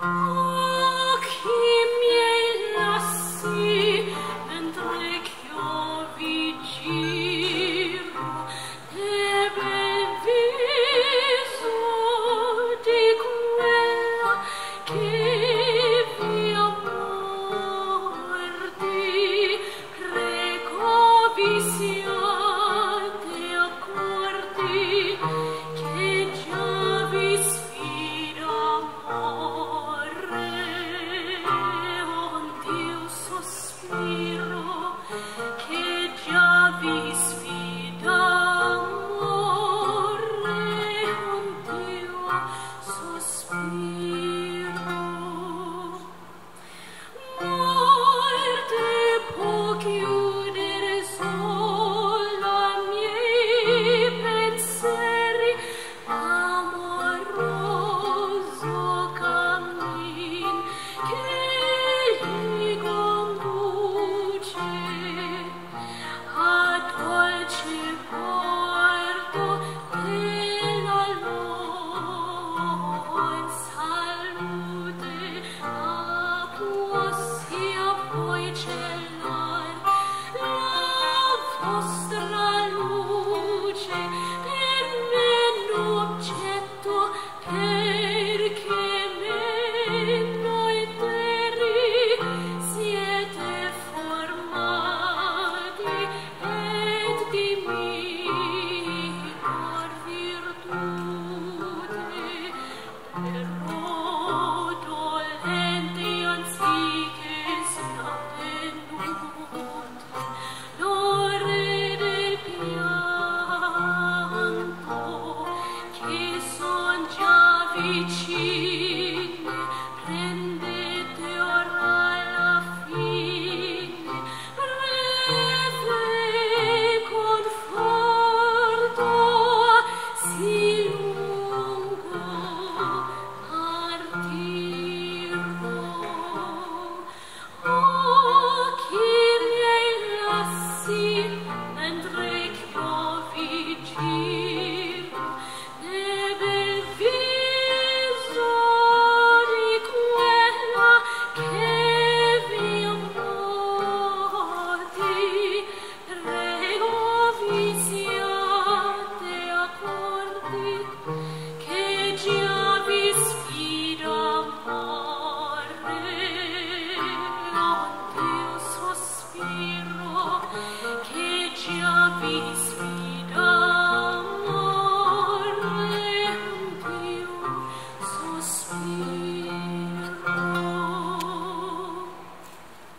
Oh. and Cię widzi